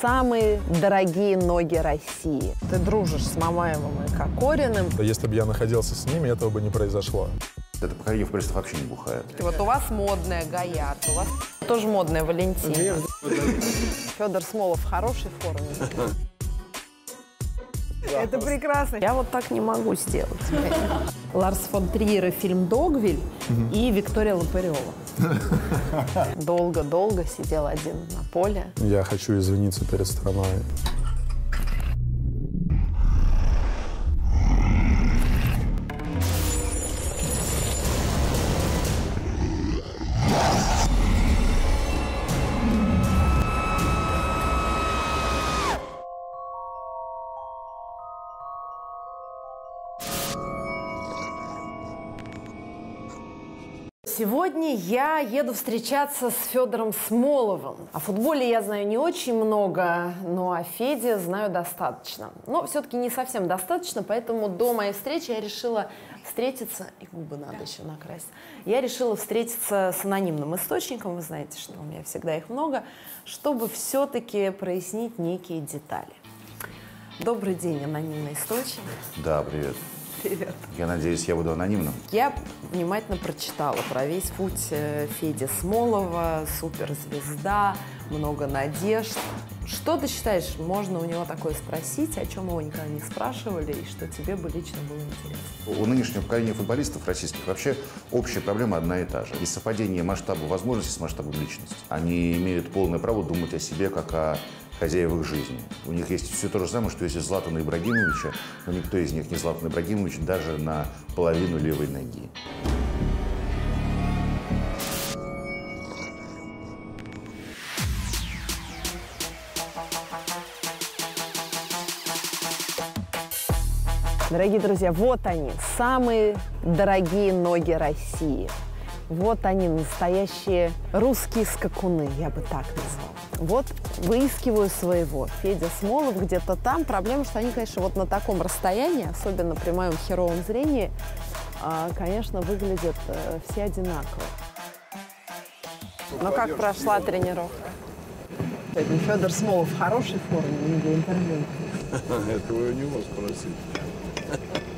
Самые дорогие ноги России. Ты дружишь с Мамаевым и Кокориным. Если бы я находился с ними, этого бы не произошло. Это поколение футболистов вообще не бухает. И вот у вас модная Гаярд, у вас тоже модная Валентина. Федор Смолов в хорошей форме. Это прекрасно. Я вот так не могу сделать. Ларс фон Триера фильм «Догвиль» и Виктория Лопарева. Долго-долго сидел один на поле. Я хочу извиниться перед страной. Сегодня я еду встречаться с Федором Смоловым. О футболе я знаю не очень много, но о Феде знаю достаточно. Но все-таки не совсем достаточно, поэтому до моей встречи я решила встретиться, и губы надо еще накрасить, я решила встретиться с анонимным источником, вы знаете, что у меня всегда их много, чтобы все-таки прояснить некие детали. Добрый день, анонимный источник. Да, привет. Привет. Я надеюсь, я буду анонимным. Я внимательно прочитала про весь путь э, Феди Смолова, суперзвезда, много надежд. Что ты считаешь, можно у него такое спросить, о чем его никогда не спрашивали, и что тебе бы лично было интересно? У нынешнего поколения футболистов российских вообще общая проблема одна и та же. Несовпадение масштаба возможностей с масштабом личности. Они имеют полное право думать о себе как о хозяевах жизни. У них есть все то же самое, что есть у Златана Ибрагимовича, но никто из них не Златан Ибрагимович даже на половину левой ноги. Дорогие друзья, вот они, самые дорогие ноги России. Вот они, настоящие русские скакуны, я бы так назвала. Вот выискиваю своего. Федя Смолов где-то там. Проблема, что они, конечно, вот на таком расстоянии, особенно при моем херовом зрении, а, конечно, выглядят э, все одинаково. Но как прошла тренировка? Сегодня Федор Смолов в хорошей форме, него интервью. Это вы у него спросите.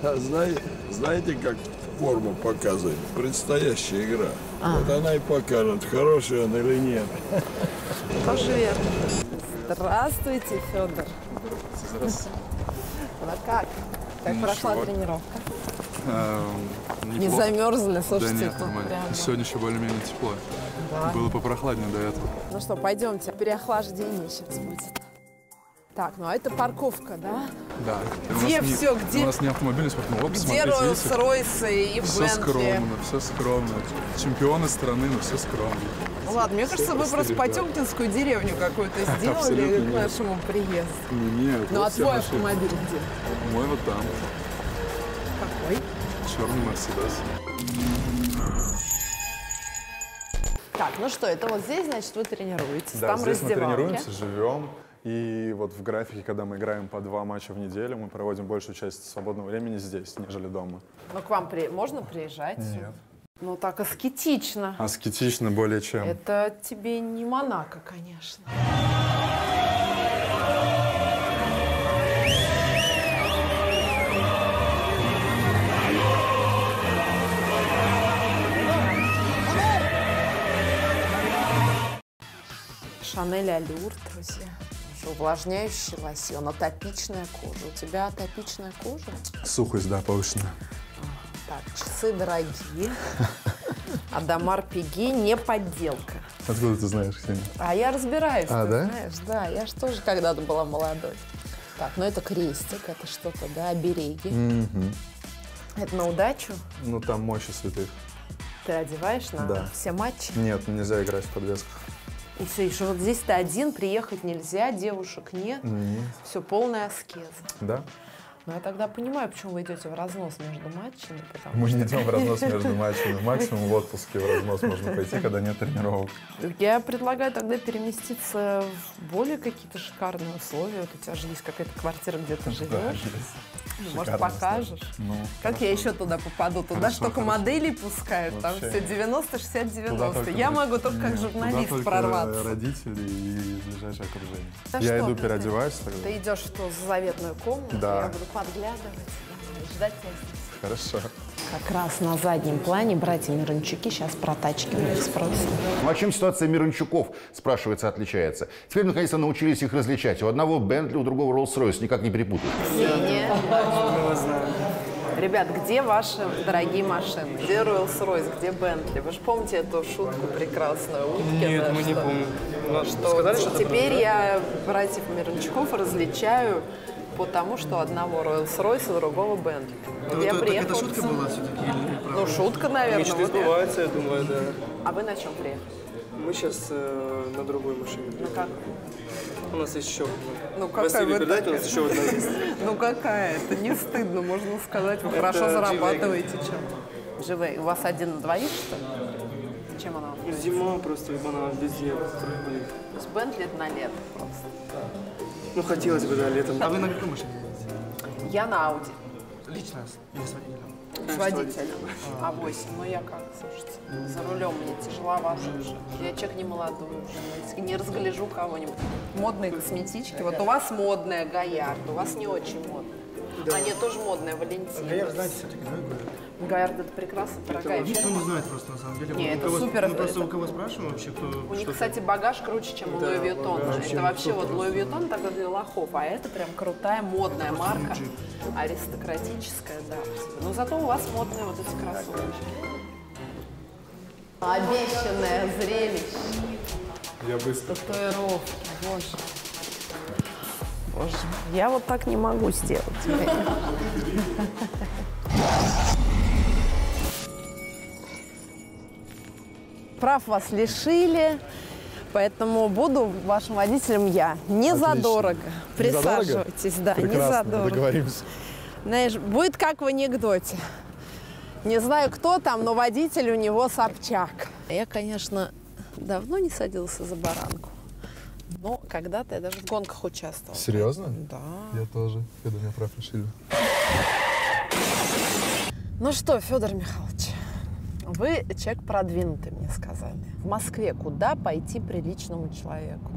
А знаете, знаете, как форму показывает? Предстоящая игра. Вот она и покажет, хороший он или нет. Тоже верно. Здравствуйте, Федор. Здравствуйте. Ну как? Как Ну, прошла чего? тренировка? Эм, Не замерзли, Да слушайте, нет, тут нормально. прямо. Сегодня еще более-менее тепло. Да. Было попрохладнее до этого. Ну что, пойдемте, переохлаждение сейчас будет. Так, ну а это парковка, да? Да. У Где не- всё? Где- У нас не автомобильный спорт. Вот, Где? Роллс-Ройсы и Все Бентли? скромно, все скромно. Чемпионы страны, но все скромно. Ну ладно, мне кажется, вы просто ребята. Потемкинскую деревню какую-то сделали к нет. нашему приезду. Нет, Ну а вот все твой наши- автомобиль где? Мой вот там. Какой? Черный Мерседес. Так, ну что, это вот здесь, значит, вы тренируетесь, Да, там здесь мы раздевалки. тренируемся, живем. И вот в графике, когда мы играем по два матча в неделю, мы проводим большую часть свободного времени здесь, нежели дома. Ну к вам при... можно приезжать? Нет. Ну так аскетично. Аскетично более чем. Это тебе не Монако, конечно. Шанель Алюр, друзья. Увлажняющий лосьон, атопичная кожа. У тебя атопичная кожа? Сухость, да, повышенная. Так, часы дорогие. Адамар Пиги не подделка. Откуда ты знаешь, Ксения? А я разбираюсь, А, ты да? знаешь, да, я же тоже когда-то была молодой. Так, ну это крестик, это что-то, да, обереги. Это на удачу Ну, там мощи святых. ты одеваешь на Да. все матчи. Нет, нельзя играть в подвесках. И все, еще вот здесь ты один, приехать нельзя, девушек нет. Нет. Все, полная аскеза. Да? Ну, я тогда понимаю, почему вы идете в разнос между матчами, потому Мы что... не идем в разнос между матчами. Максимум в отпуске в разнос можно пойти, когда нет тренировок. Я предлагаю тогда переместиться в более какие-то шикарные условия. Вот у тебя же есть какая-то квартира, где ты Да, живешь. есть. Ну, Может, покажешь? Ну, Как я еще туда попаду? Туда Хорошо, только хорошо. моделей пускают, там Вообще. все 90, 60, туда 90. только Я могу только как Нет, журналист туда прорваться. родители и ближайшее окружение. Да Я что иду ты? переодеваюсь тогда. Ты идешь в ту заветную комнату, Да. я буду подглядывать да, ждать тебя здесь. Хорошо. Как раз на заднем плане братья Мирончуки сейчас про тачки у них спросят. Ну а чем ситуация Мирончуков, спрашивается, отличается? Теперь наконец-то научились их различать. У одного Бентли, у другого Роллс-Ройс. Никак не перепутать. Ксения. Ребят, где ваши дорогие машины? Где Rolls-Royce, где Бентли? Вы же помните эту шутку прекрасную? Уткина, Нет, мы не что- помним. Ну, Что сказали, что теперь я братьев Мирончуков различаю потому, что одного Rolls-Royce, другого Бентли. Вот я это, приехала... это шутка была все-таки или? Ну, шутка, наверное. Мечты вот я- сбываются, я думаю, да. А вы на чем приехали? Мы сейчас на другой машине. Ну как? У нас еще одна. Ну, какая вы передайте, у нас еще одна есть. Ну какая? Это не стыдно, можно сказать. Вы хорошо зарабатываете. Чем? Живей. У вас один на двоих, что ли? Чем она? вам? Зима просто, она везде есть Бентли на лето просто. Ну, хотелось бы, да, летом. А вы на какой машине ездите? Я на Ауди. Лично или с водителем? С водителем. А 8. Ну я как, слушайте, за рулем мне тяжеловато уже. Я человек не молодой уже. Не разгляжу кого-нибудь. Модные косметички. Вот у вас модная Гаярд, у вас не очень модная. А нет, тоже модная Валентина. Гайер, знаете, все-таки, да, говорят? Гаярд это прекрасно, дорогая Никто фирма. не знает просто, на самом деле. Не, это кого- супер, Мы просто это- у кого спрашиваем вообще, кто У них, кстати, багаж круче, чем у Да, Louis Vuitton. Это вообще вот. Louis Vuitton так для лохов, а это прям крутая модная марка, аристократическая, да. Но зато у вас модные вот эти кроссовочки. Обещанное зрелище. Я быстро. Татуировки, боже. Боже, я вот так не могу сделать. Прав вас лишили, поэтому буду вашим водителем я. Не Отлично. задорого. Не? Присаживайтесь, да, не Прекрасно, задорого. договоримся. Знаешь, будет как в анекдоте. Не знаю, кто там, но водитель у него Собчак. Я, конечно, давно не садился за баранку. Но когда-то я даже в гонках участвовала. Серьезно? Да. Я тоже, когда меня прав лишили. Ну что, Федор Михайлович, вы человек продвинутый, мне сказали. В Москве куда пойти приличному человеку?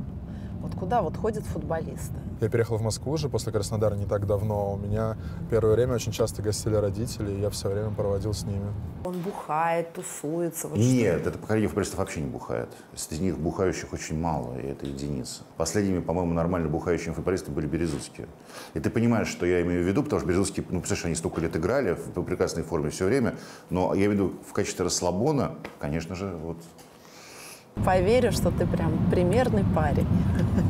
Вот куда вот ходят футболисты? Я переехал в Москву уже после Краснодара не так давно. У меня первое время очень часто гостили родители, и я все время проводил с ними. Он бухает, тусуется. Вот Нет, это поколение футболистов вообще не бухает. Среди них бухающих очень мало, и это единицы. Последними, по-моему, нормально бухающими футболистами были березутские. И ты понимаешь, что я имею в виду, потому что березутские, ну, представляешь, они столько лет играли в прекрасной форме все время, но я имею в виду в качестве расслабона, конечно же, вот поверю, что ты прям примерный парень.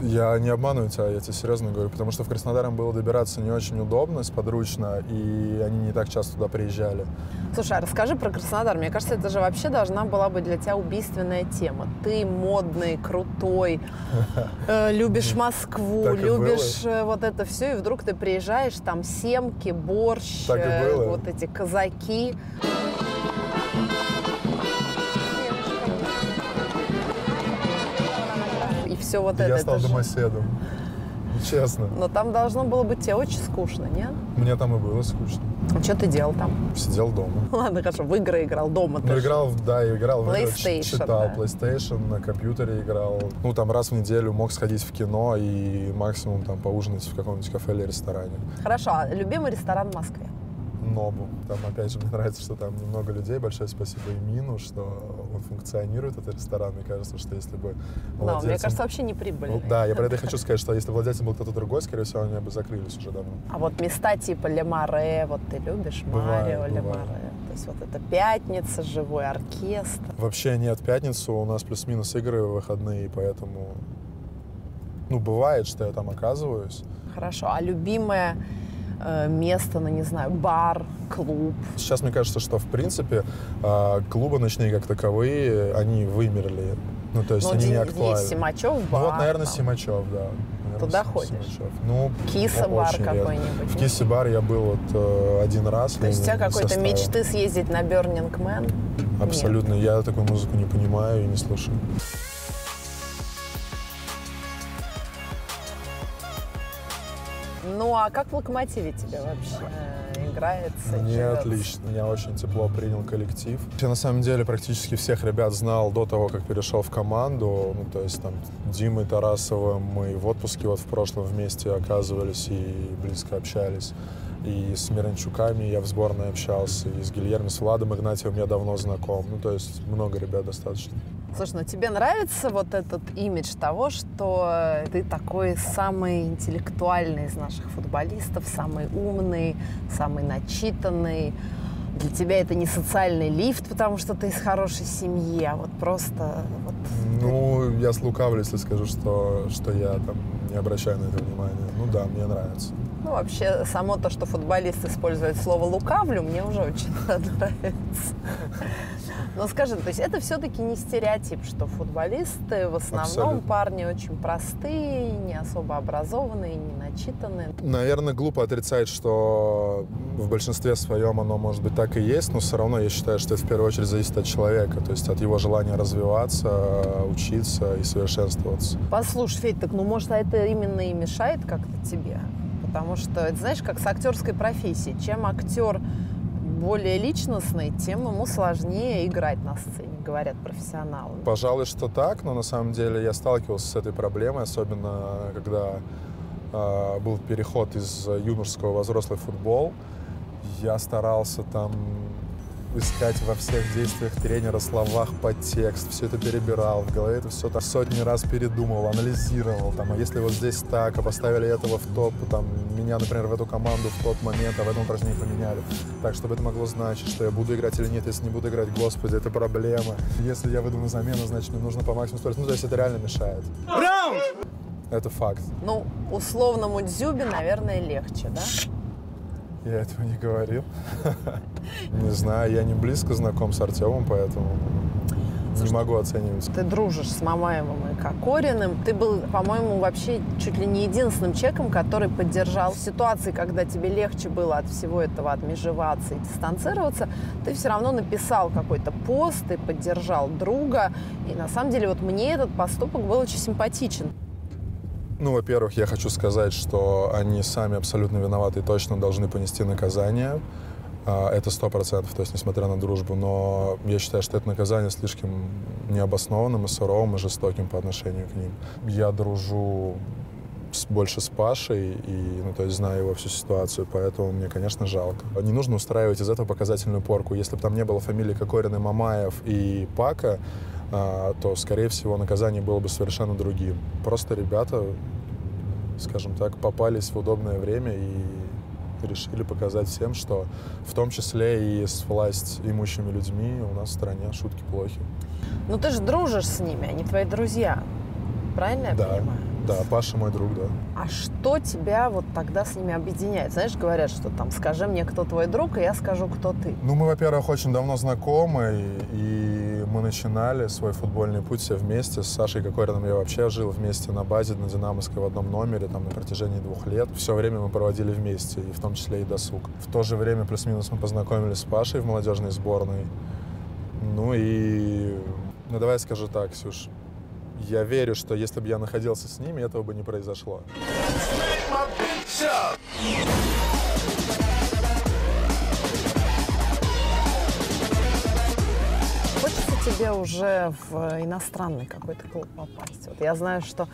Я не обманываю тебя, я тебе серьезно говорю, потому что в Краснодар им было добираться не очень удобно, сподручно, и они не так часто туда приезжали. Слушай, а расскажи про Краснодар. Мне кажется, это же вообще должна была быть для тебя убийственная тема. Ты модный, крутой, э, любишь Москву, любишь э, вот это все, и вдруг ты приезжаешь, там семки, борщ, э, вот эти казаки. Все вот И это. я стал это же- домоседом. Честно. Но там должно было быть тебе очень скучно, нет? Мне там и было скучно. А что ты делал там? Сидел дома. Ладно, хорошо, в игры играл дома. Ну, играл, да, играл в игры, ч- PlayStation, читал да. PlayStation, на компьютере играл. Ну, там раз в неделю мог сходить в кино и максимум там поужинать в каком-нибудь кафе или ресторане. Хорошо, а любимый ресторан в Москве? Нобу. Там, опять же, мне нравится, что там немного людей. Большое спасибо и Мину, что он функционирует, этот ресторан. Мне кажется, что если бы Но, мне владельцем- кажется, вообще не Ну, прибыльный. да, я про это хочу сказать, что если владельцем был кто-то другой, скорее всего, они бы закрылись уже давно. А вот места типа Лемаре, вот ты любишь Бывает, Марио. Лемаре. То есть вот это пятница, живой оркестр. Вообще нет, пятницу у нас плюс-минус игры в выходные, поэтому... Ну, бывает, что я там оказываюсь. Хорошо. А любимое э, место, ну не знаю, бар, клуб? Сейчас мне кажется, что в принципе а, клубы ночные как таковые, они вымерли. Ну, то есть Ну, они не актуальны. есть Симачев Ну бар. вот, наверное, там. Симачев, да. Наверное, Туда с- с ходишь? Ну, Киса о- бар очень редко. какой-нибудь, В нет? Кисе бар я был вот э, один раз. То есть у тебя какой-то мечты съездить на Burning Man? Абсолютно. Я такую музыку не понимаю и не слушаю. Ну а как в Локомотиве тебе вообще э, играется? Мне живется? отлично, меня очень тепло принял коллектив. Я на самом деле практически всех ребят знал до того, как перешел в команду. Ну, то есть там Димой Тарасовым мы в отпуске вот в прошлом вместе оказывались и близко общались. И с Миранчуками я в сборной общался, и с Гильермо, с Владом Игнатьевым я давно знаком. Ну, то есть много ребят достаточно. Слушай, ну тебе нравится вот этот имидж того, что ты такой самый интеллектуальный из наших футболистов, самый умный, самый начитанный. Для тебя это не социальный лифт, потому что ты из хорошей семьи, а вот просто вот Ну, я слукавлю, если скажу, что, что я там не обращаю на это внимания. Ну да, мне нравится. Ну, вообще, само то, что футболист использует слово «лукавлю», мне уже очень нравится. Но скажи, то есть это все-таки не стереотип, что футболисты в основном Абсолютно. парни очень простые, не особо образованные, не начитанные. Наверное, глупо отрицать, что в большинстве своем оно может быть так и есть, но все равно я считаю, что это в первую очередь зависит от человека, то есть от его желания развиваться, учиться и совершенствоваться. Послушай, Федь, так ну может, а это именно и мешает как-то тебе? Потому что, это, знаешь, как с актерской профессией. Чем актер более личностный, тем ему сложнее играть на сцене, говорят профессионалы. Пожалуй, что так, но на самом деле я сталкивался с этой проблемой, особенно когда э, был переход из юношеского во взрослый футбол. Я старался там искать во всех действиях тренера, словах подтекст, все это перебирал, в голове это все так сотни раз передумывал, анализировал, там, а если вот здесь так, а поставили этого в топ, там, меня, например, в эту команду в тот момент, а в этом упражнении поменяли. Так, чтобы это могло значить, что я буду играть или нет, если не буду играть, господи, это проблема. Если я выйду на замену, значит, мне нужно по максимуму стоить. Ну, то есть это реально мешает. Это факт. Ну, условному Дзюбе, наверное, легче, да? Я этого не говорил. Не знаю, я не близко знаком с Артемом, поэтому не могу оценивать. Ты дружишь с Мамаевым и Кокориным. Ты был, по-моему, вообще чуть ли не единственным человеком, который поддержал ситуации, когда тебе легче было от всего этого отмежеваться и дистанцироваться. Ты все равно написал какой-то пост, ты поддержал друга. И на самом деле вот мне этот поступок был очень симпатичен. Ну, во-первых, я хочу сказать, что они сами абсолютно виноваты и точно должны понести наказание. А, Это сто процентов, то есть несмотря на дружбу. Но я считаю, что это наказание слишком необоснованным и суровым и жестоким по отношению к ним. Я дружу с- больше с Пашей и, ну, то есть знаю его всю ситуацию, поэтому мне, конечно, жалко. Не нужно устраивать из этого показательную порку. Если бы там не было фамилий Кокорин и Мамаев и Пака, то, скорее всего, наказание было бы совершенно другим. Просто ребята, скажем так, попались в удобное время и решили показать всем, что в том числе и с власть имущими людьми у нас в стране шутки плохи. Ну ты же дружишь с ними, они твои друзья. Правильно я да, понимаю? да, Паша мой друг, да. А что тебя вот тогда с ними объединяет? Знаешь, говорят, что там скажи мне, кто твой друг, и я скажу, кто ты. Ну, мы, во-первых, очень давно знакомы, и мы начинали свой футбольный путь все вместе. С Сашей Кокориным я вообще жил вместе на базе на Динамовской в одном номере там, на протяжении двух лет. Все время мы проводили вместе, и в том числе и досуг. В то же время, плюс-минус, мы познакомились с Пашей в молодежной сборной. Ну и... Ну, давай скажу так, Ксюш. Я верю, что если бы я находился с ними, этого бы не произошло. Хочется тебе уже в иностранный какой-то клуб попасть. Вот я знаю, что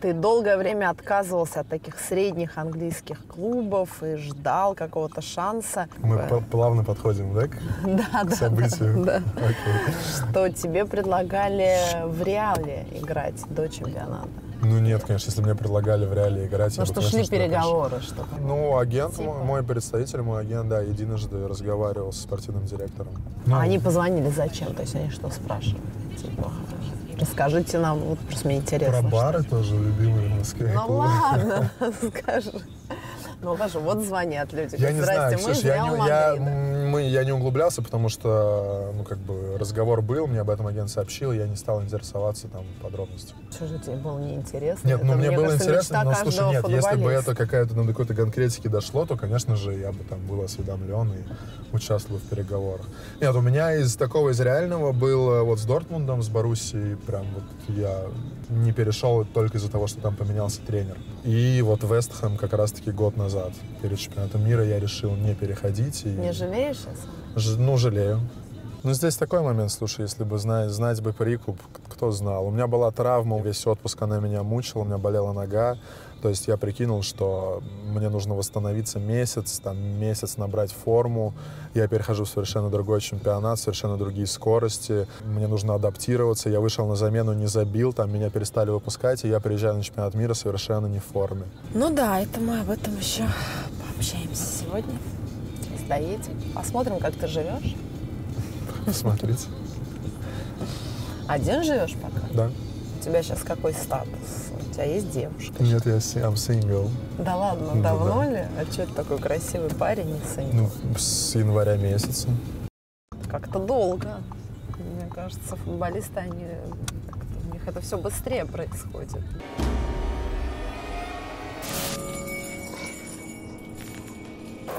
ты долгое время отказывался от таких средних английских клубов и ждал какого-то шанса. Мы по- плавно подходим, да, к, да, к да, событию? да. Окей. Что тебе предлагали в Реале играть до чемпионата. Ну нет, конечно, если бы мне предлагали в реале играть, я Ну бы, что конечно, шли переговоры, что там. Ну, агент, Типа. мой, мой представитель, мой агент, да, единожды разговаривал с спортивным директором. Ну, А они позвонили зачем? То есть они что спрашивают? Типа, расскажите нам, вот просто мне интересно. про бары тоже любимые в Москве. Ну ладно, скажи. Ну даже вот звонят люди. Я не знаю, Ксюш, я не, я, Мадрида». м, мы, я не углублялся, потому что, ну, как бы, разговор был, мне об этом агент сообщил, я не стал интересоваться там подробностями. Что же тебе было неинтересно? Нет, ну Это, мне было кажется, интересно, но слушай, нет, если бы это какая-то на какой-то конкретике дошло, то, конечно же, я бы там был осведомлен и участвовал в переговорах. Нет, у меня из такого, из реального было вот с Дортмундом, с Боруссией, прям вот я не перешел только из-за того, что там поменялся тренер. И вот Вестхэм как раз-таки год назад, перед чемпионатом мира, я решил не переходить. И... Не жалеешь сейчас? Ж- ну, жалею. Ну, здесь такой момент, слушай, если бы знать, знать бы прикуп, кто знал. У меня была травма, весь отпуск она меня мучила, у меня болела нога. То есть я прикинул, что мне нужно восстановиться месяц, там месяц набрать форму. Я перехожу в совершенно другой чемпионат, совершенно другие скорости. Мне нужно адаптироваться. Я вышел на замену, не забил, там меня перестали выпускать, и я приезжаю на чемпионат мира совершенно не в форме. Ну да, это мы об этом еще пообщаемся сегодня. Доедем. Посмотрим, как ты живешь. Смотрите. Один живешь пока? Да. У тебя сейчас какой статус? У тебя есть девушка? Нет, я I'm single. Да ладно, Ну давно да. ли? А что это такой красивый парень не сын? Ну, с января месяца. Как-то долго. Мне кажется, футболисты, они у них это все быстрее происходит.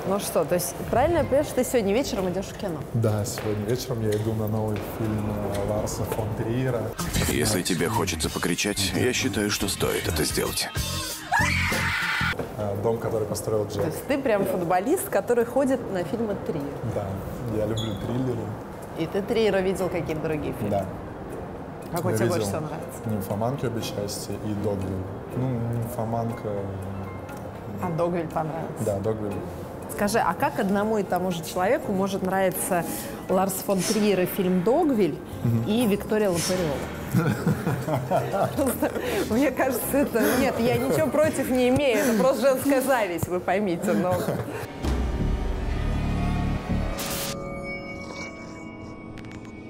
Ну что, то есть правильно я понимаю, что ты сегодня вечером идешь в кино? Да, сегодня вечером я иду на новый фильм э, Ларса фон Триера. Если тебе хочется покричать, я считаю, что стоит это сделать. Э, Дом, который построил То Джек. есть ты прям футболист, который ходит на фильмы три. Да, я люблю триллеры. И ты Триера видел какие-то другие фильмы? Да. Какой Я тебе видел больше всего нравится? «Нимфоманки обе части» и «Догвилл». Ну, «Нимфоманка», А Догвиль понравился. да, «Догвилл». Скажи, а как одному и тому же человеку может нравиться Ларс фон Триер и фильм «Догвиль» и Виктория Лопарева? Мне кажется, это... Нет, я ничего против не имею, это просто женская зависть, вы поймите. Но...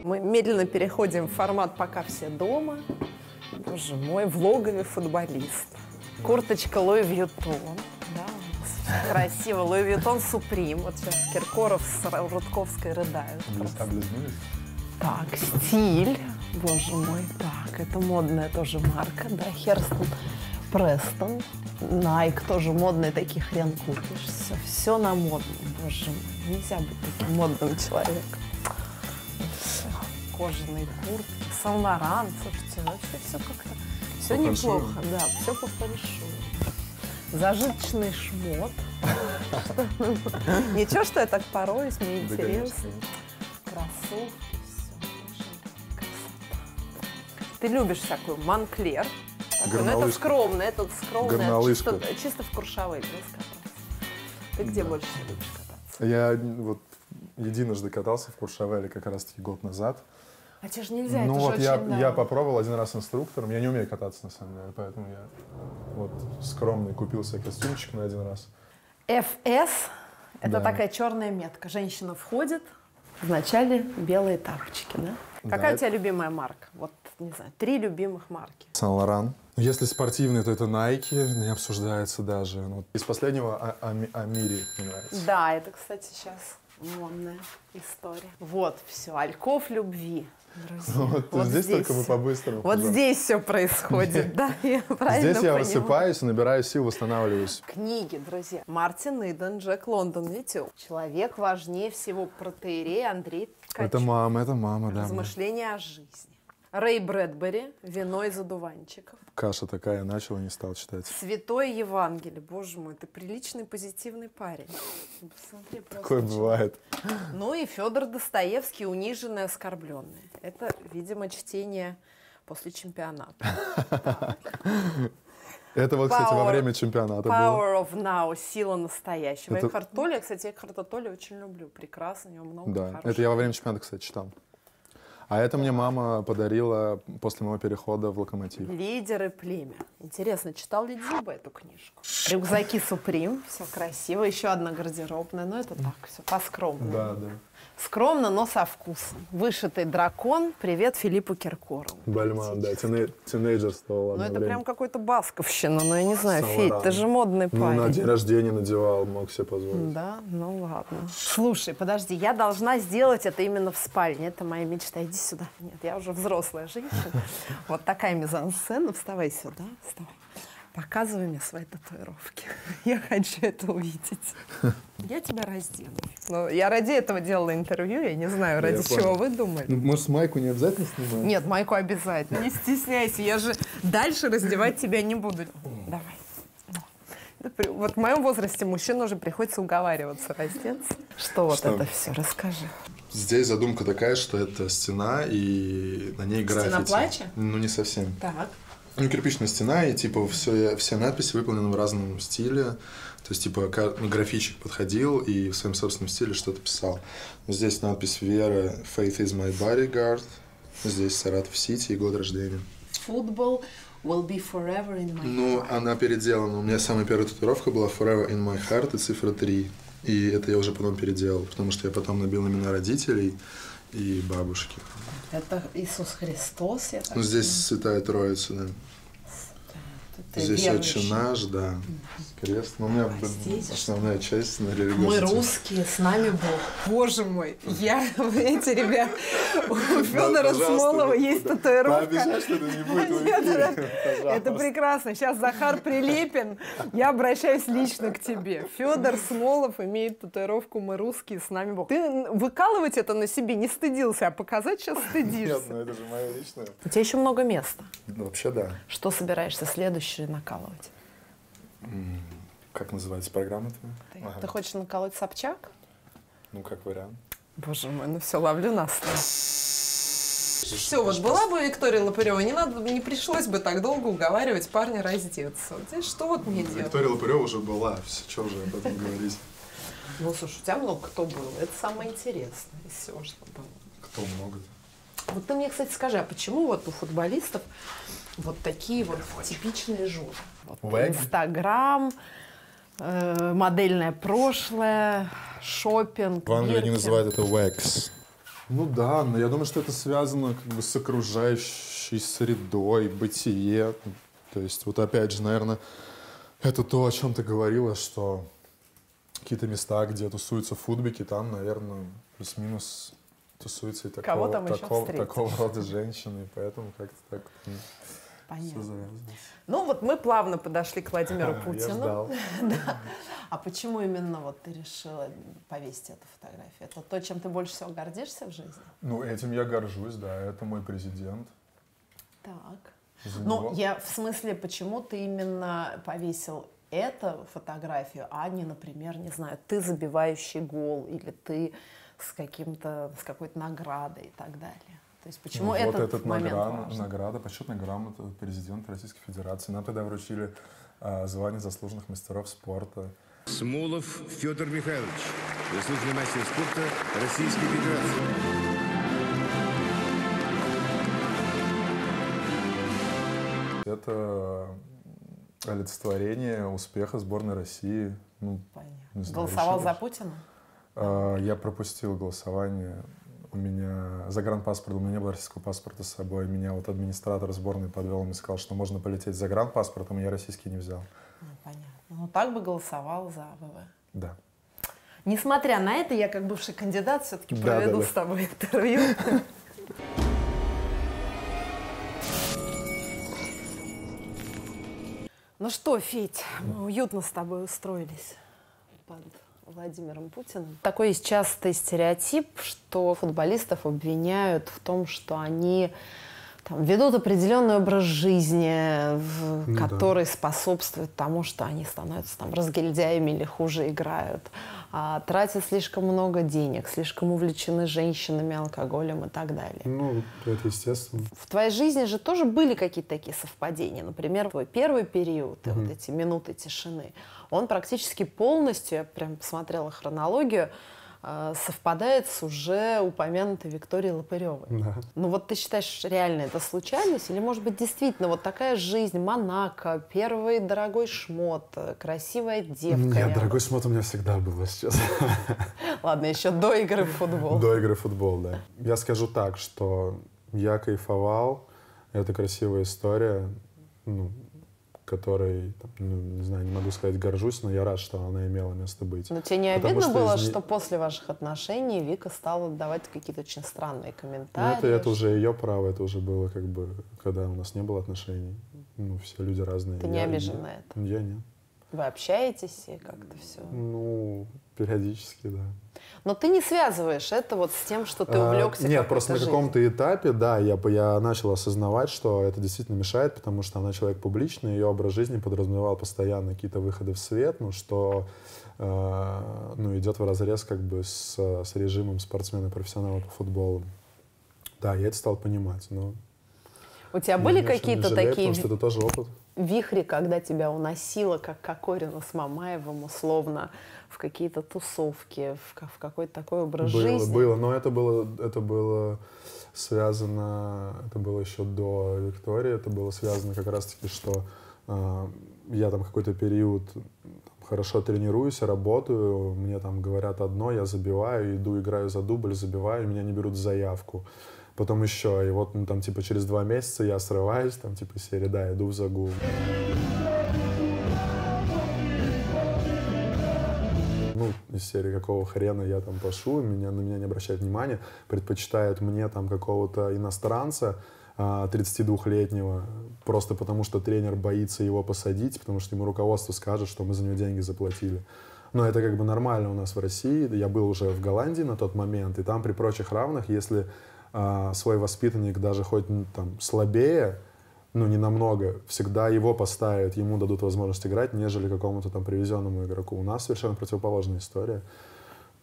Мы медленно переходим в формат «Пока все дома». Боже мой, в логове футболиста. Курточка Луи Вьютон. Красиво. Луи Вьютон Суприм. Вот сейчас Киркоров с Рудковской рыдают. просто. Так, стиль. Боже мой. Так, это модная тоже марка. Да, Херстон Престон. Найк тоже модный, таких хрен купишь. Все, все на модном. Боже мой. Нельзя быть таким модным человеком. Всё, Кожаные куртки, Сан-Лоран. Слушайте, вообще все как-то... Все По неплохо, да, все по фэншую. Зажиточный шмот. Ничего, что я так пороюсь, мне интересно. Кроссовки, все. Ты любишь всякую Монклер. Такой, ну это скромно, это скромно. Чисто, в скататься. Ты где больше любишь кататься? Я вот единожды катался в Куршавеле как раз-таки год назад. А тебе же нельзя, ну это вот же я, очень, да. я попробовал один раз инструктором. Я не умею кататься, на самом деле, поэтому я вот скромный купил себе костюмчик на один раз. FS – это Да. такая черная метка. Женщина входит, вначале белые тапочки, да? Какая у тебя любимая марка? Вот, не знаю, три любимых марки. Сан-Лоран. Если спортивный, то это Nike, не обсуждается даже. Ну, из последнего а- Ами- Амири мне нравится. Да, это, кстати, сейчас модная история. Вот, все, Альков любви, друзья. Вот здесь только вы по-быстрому, Вот здесь все происходит, да, я правильно Здесь я понимаю? высыпаюсь, набираю сил, восстанавливаюсь. Книги, друзья. Мартин Иден, Джек Лондон, видите? Человек важнее всего протеерея Андрей Ткачев. Это мама, это мама, да. Размышления о жизни. Рэй Брэдбери «Вино из одуванчиков». Каша такая, начал и не стал читать. Святое Евангелие. Боже мой, ты приличный, позитивный парень. Посмотри, Такое бывает. Ну и Федор Достоевский «Униженные, оскорбленные». Это, видимо, чтение после чемпионата. Это вот, кстати, во время чемпионата. Power of Now, сила настоящего. Экхарт Толле, кстати, Экхарта Толле очень люблю. Прекрасно, у него много Да, это я во время чемпионата, кстати, читал. А это мне мама подарила после моего перехода в «Локомотив». Лидеры племя. Интересно, читал ли Дзюба эту книжку? Рюкзаки Суприм, все красиво. Еще одна гардеробная, но это так, все по-скромному. Да, да. Скромно, но со вкусом. Вышитый дракон. Привет Филиппу Киркорову. Бальман, да, тине- тинейджерство. Ну, это прям какой-то басковщина. Ну, я не знаю, Федь, разный. ты же модный Ну, на парень. день рождения надевал, мог себе позволить. Да, ну ладно. Слушай, подожди, я должна сделать это именно в спальне. Это моя мечта. Иди сюда. Нет, я уже взрослая женщина. Вот такая мизансцена. Вставай сюда. Вставай. Показывай мне свои татуировки. Я хочу это увидеть. Я тебя раздену. Ну, я ради этого делала интервью. Я не знаю, ради чего понял. вы думали. Ну, может, майку не обязательно снимать? Нет, майку обязательно. Не стесняйся, я же дальше раздевать тебя не буду. Давай. При- Вот в моем возрасте мужчин уже приходится уговариваться раздеться. Что вот Что? это все? Расскажи. Здесь задумка такая, что это стена, и на ней граффити. плача? Ну, не совсем. Так. Ну, кирпичная стена, и типа все, все надписи выполнены в разном стиле. То есть, типа, ну, графичик подходил и в своем собственном стиле что-то писал. Здесь надпись Вера, Faith is my bodyguard. Здесь Саратов Сити и год рождения. Футбол will be forever in my Ну, она переделана. У меня самая первая татуировка была Forever in my heart и цифра 3. И это я уже потом переделал, потому что я потом набил имена родителей и бабушки. Это Иисус Христос, я так Ну, здесь Святая Троица, да. Ты здесь верующий. Отче наш, да. Крест. Но у меня Простите, основная часть на религиозной Мы русские, с нами Бог. Боже мой, я, эти ребят, у Федора Смолова есть татуировка. Пообещай, что это не будет Нет, прекрасно. Сейчас Захар Прилепин. Я обращаюсь лично к тебе. Федор Смолов имеет татуировку «Мы русские, с нами Бог». Ты выкалывать это на себе не стыдился, а показать сейчас Нет, стыдишься. ну это же мое личное. У тебя еще много места. Вообще, да. Что собираешься следующее накалывать? Как называется программа твоя? Ты, Ага. ты хочешь наколоть Собчак? Ну, как вариант. Боже мой, ну все, ловлю нас. Все, вот была бы Виктория Лопырева, не, надо, не пришлось бы так долго уговаривать парня раздеться. Здесь что вот мне делать? Виктория Лопырева уже была. Все, что уже об этом говорить? Ну, слушай, у тебя много кто был. Это самое интересное из всего, что было. Кто много Вот ты мне, кстати, скажи, а почему вот у футболистов вот такие вот типичные? Вот Вэг? Инстаграм, э, модельное прошлое, шопинг. В Англии они называют это wax. Ну да, но я думаю, что это связано как бы с окружающей средой, бытие. То есть вот опять же, наверное, это то, о чем ты говорила, что какие-то места, где тусуются футбики, там, наверное, плюс-минус тусуются и такого, Кого там еще такого, такого рода женщины, и поэтому как-то так Понятно. всё завязано. Ну вот мы плавно подошли к Владимиру Я Путину. ждал. А почему именно вот ты решила повесить эту фотографию? Это то, чем ты больше всего гордишься в жизни? Ну, этим я горжусь, да, это мой президент. Так. Ну, я в смысле, почему ты именно повесил эту фотографию, а не, например, не знаю, ты забивающий гол или ты с каким-то, с какой-то наградой и так далее. То есть почему Ну, этот, вот этот момент награда, важен? награда, почетная грамота президента Российской Федерации. Нам тогда вручили а, звание заслуженных мастеров спорта. Смолов Федор Михайлович, заслуженный мастер спорта Российской Федерации. Это олицетворение успеха сборной России. Ну, Понятно. знаю, Голосовал решил- за Путина? А, Я пропустил голосование. У меня загранпаспорт, у меня не было российского паспорта с собой. Меня вот администратор сборной подвел и сказал, что можно полететь с загранпаспортом, и я российский не взял. Ну, понятно. Ну, так бы голосовал за ВВ. Да. Несмотря на это, я как бывший кандидат все-таки Да, проведу да, да. с тобой интервью. Ну что, Федь, мы уютно с тобой устроились под Владимиром Путиным. Такой есть частый стереотип, что футболистов обвиняют в том, что они там, ведут определенный образ жизни, в- Ну да. который способствует тому, что они становятся там разгильдяями или хуже играют, а, тратят слишком много денег, слишком увлечены женщинами, алкоголем и так далее. Ну, это естественно. В твоей жизни же тоже были какие-то такие совпадения. Например, твой первый период, и вот эти минуты тишины, он практически полностью, я прям посмотрела хронологию, совпадает с уже упомянутой Викторией Лопыревой. Да. Ну вот ты считаешь, реально это случайность? Или, может быть, действительно вот такая жизнь, Монако, первый дорогой шмот, красивая девка? Нет, рядом? дорогой шмот у меня всегда был, если честно. Ладно, еще до игры в футбол. До игры в футбол, да. Я скажу так, что я кайфовал. Это красивая история, ну, которой, ну, не знаю, не могу сказать горжусь, но я рад, что она имела место быть. Но тебе не Потому обидно было, из не- что после ваших отношений Вика стала давать какие-то очень странные Ну, комментарии? это, это уже ее право, это уже было как бы, когда у нас не было отношений. Ну, все люди разные. Ты не Я- обижен на это? Я нет. Вы общаетесь и как-то все? Ну, периодически, да. Но ты не связываешь это вот с тем, что ты А, увлекся Нет, просто на каком-то этапе, да, я, я начал осознавать, что это действительно мешает, потому что она человек публичный, ее образ жизни подразумевал постоянно какие-то выходы в свет, ну, что э, ну, идет в разрез как бы с, с режимом спортсмена-профессионала по футболу. Да, я это стал понимать, но... У тебя я были какие-то жалею, такие Потому что это тоже опыт. вихри, когда тебя уносило, как Кокорина с Мамаевым, условно, в какие-то тусовки, в, в какой-то такой образ Было, жизни? было, но это было, это было связано, это было еще до Виктории, это было связано как раз-таки, что э, я там какой-то период хорошо тренируюсь, работаю, мне там говорят одно, я забиваю, иду, играю за дубль, забиваю, меня не берут в заявку. Потом еще, и вот ну, там типа через два месяца я срываюсь, там типа серия, да, иду в загул. ну, из серии какого хрена я там пашу, меня, на меня не обращают внимания, предпочитают мне там какого-то иностранца, а, 32-летнего, просто потому что тренер боится его посадить, потому что ему руководство скажет, что мы за него деньги заплатили. Но это как бы нормально у нас в России. Я был уже в Голландии на тот момент, и там при прочих равных, если а, свой воспитанник даже хоть там слабее, ну, не намного, всегда его поставят, ему дадут возможность играть, нежели какому-то там привезенному игроку. У нас совершенно противоположная история.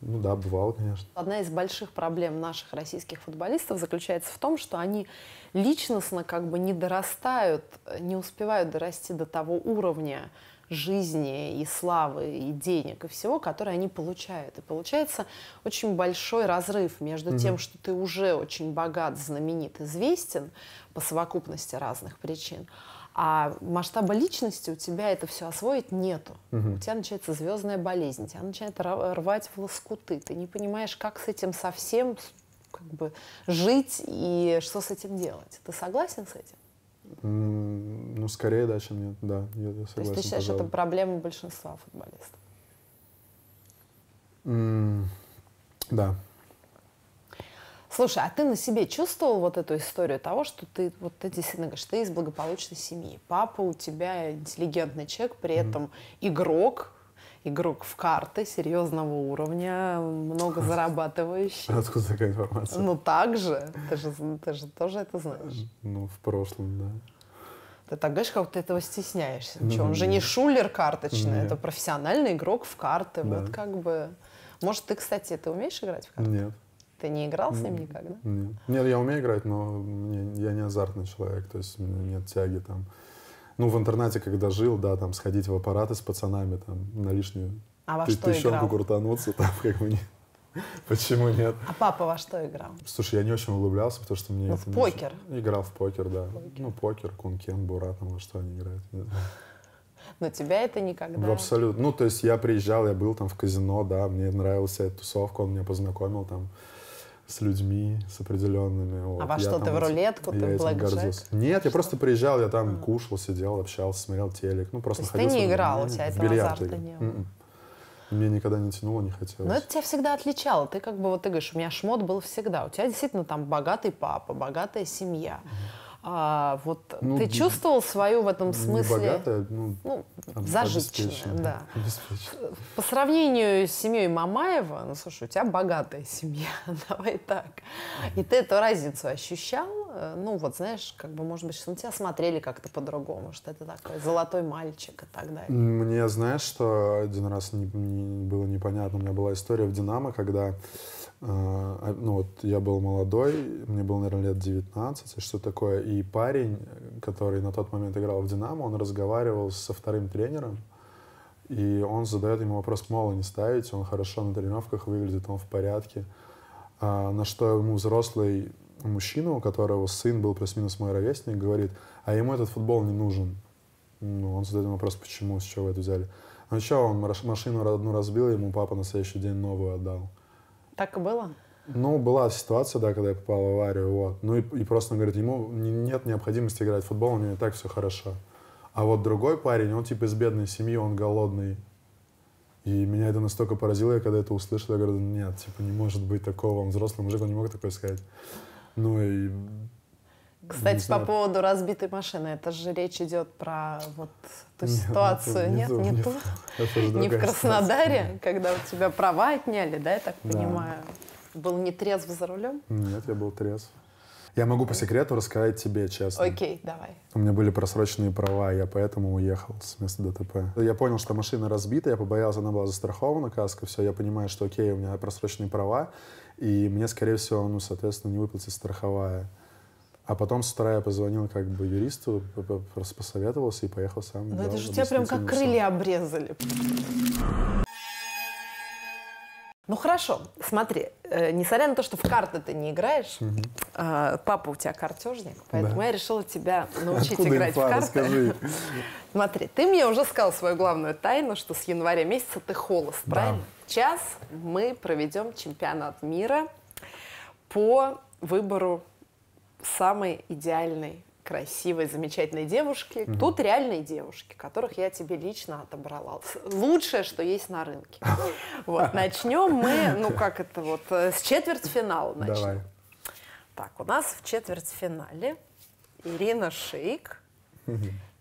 Ну да, бывало, конечно. Одна из больших проблем наших российских футболистов заключается в том, что они личностно как бы не дорастают, не успевают дорасти до того уровня жизни и славы, и денег, и всего, который они получают. И получается очень большой разрыв между Мгм. тем, что ты уже очень богат, знаменит, известен по совокупности разных причин, а масштаба личности у тебя это все освоить нету. Мгм. У тебя начинается звездная болезнь, тебя начинает рвать в лоскуты. Ты не понимаешь, как с этим совсем как бы жить и что с этим делать. Ты согласен с этим? Ну, скорее да, чем нет. Да, я, я согласен. То есть ты считаешь, пожалуй. это проблема большинства футболистов? М, Да. Слушай, а ты на себе чувствовал вот эту историю того, что ты, вот ты действительно говоришь, ты из благополучной семьи. Папа у тебя интеллигентный человек, при этом игрок, игрок в карты серьезного уровня, много зарабатывающий. Откуда такая информация? Ну так же. Ты же, ты же тоже это знаешь. Ну, в прошлом, да. Ты так говоришь, как ты этого стесняешься. Ну, Чё, он же не нет. шулер карточный, Нет. это профессиональный игрок в карты. Да. Вот как бы... Может, ты, кстати, ты умеешь играть в карты? Нет. Ты не играл с ним никогда? Нет. Нет, я умею играть, но я не азартный человек, то есть у меня нет тяги там. Ну, в интернате, когда жил, да, там сходить в аппараты с пацанами, там, на лишнюю А во ты- что тыщенку играл? крутануться, там, как бы не... Почему нет? А папа во что играл? Слушай, я не очень углублялся, потому что мне Ну, это в не покер. очень- Играл в покер, да. Ну, покер, кункен, бура, там, во что они играют. не знаю. Но тебя это никогда... В абсолютно. Ну, то есть я приезжал, я был там в казино, да, мне нравилась эта тусовка, он меня познакомил там с людьми, с определенными. вот. А во Я что, там ты в рулетку, ты я в этим блэкджек? Нет, я просто приезжал, я там кушал, сидел, общался, смотрел телек. Ну, просто То есть ты не в- играл, у тебя в этого азарта не было? М-м. Мне никогда не тянуло, не хотелось. Но это тебя всегда отличало. Ты как бы, вот ты говоришь, у меня шмот был всегда. У тебя действительно там богатый папа, богатая семья. А, вот Ну, ты чувствовал свою в этом смысле... богатая, ну, ну, зажиточная, да. Обеспеченная. По сравнению с семьей Мамаева, ну, слушай, у тебя богатая семья, давай так. И ты эту разницу ощущал? Э, Ну, вот, знаешь, как бы, может быть, что на тебя смотрели как-то по-другому, что это такой золотой мальчик и так далее. Мне, знаешь, что один раз не, не- было непонятно. У меня была история в «Динамо», когда ну, вот я был молодой, мне было, наверное, лет 19, и что такое. И парень, который на тот момент играл в «Динамо», он разговаривал со вторым тренером, И он задает ему вопрос, мол, не ставить, он хорошо на тренировках выглядит, он в порядке. А, на что ему взрослый мужчина, у которого сын был плюс-минус мой ровесник, говорит, а ему этот футбол не нужен. Ну, он задает ему вопрос, почему, с чего вы это взяли. Ну что, он маш- машину одну разбил, ему папа на следующий день новую отдал. Так и было? Ну, была ситуация, да, когда я попал в аварию, вот. Ну и, и просто он говорит, ему не- нет необходимости играть в футбол, у него и так все хорошо. А вот другой парень, он типа из бедной семьи, он голодный. И меня это настолько поразило, я когда это услышал, я говорю, нет, типа не может быть такого, он взрослый мужик, он не мог такое сказать. Ну и... Кстати, по поводу разбитой машины, это же речь идет про вот ту Нет, ситуацию. не Нет, не не ту. Не в Краснодаре, когда у тебя права отняли, да, я так Да. понимаю? Был не трезв за рулем? Нет, я был трезв. Я могу по секрету рассказать тебе, честно. Окей, давай. У меня были просроченные права, я поэтому уехал с места ДТП. Я понял, что машина разбита, я побоялся, она была застрахована, каска, все. Я понимаю, что окей, у меня просроченные права, и мне, скорее всего, ну, соответственно, не выплатит страховая. А потом с утра я позвонил как бы юристу, просто посоветовался и поехал сам. Ну это же тебя прям как крылья обрезали. Ну хорошо, смотри, э, несмотря на то, что в карты ты не играешь, э, папа у тебя картежник, поэтому Да. я решила тебя научить Откуда играть инфа? в карты. Расскажи. Смотри, ты мне уже сказал свою главную тайну, что с января месяца ты холост, правильно? Сейчас мы проведем чемпионат мира по выбору самой идеальной, красивой, замечательной девушки. Тут реальные девушки, которых я тебе лично отобрала. Лучшее, что есть на рынке. Вот, начнем мы, ну как это вот, э, с четвертьфинала начнем. Давай. Так, у нас в четвертьфинале Ирина Шейк